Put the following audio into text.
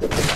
you